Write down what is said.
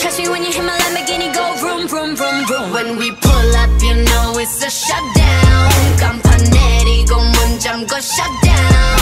Trust me when you hear my Lamborghini go vroom, vroom, vroom, vroom. When we pull up, you know it's a shutdown. 간판 내리고 문 잠궈 shutdown.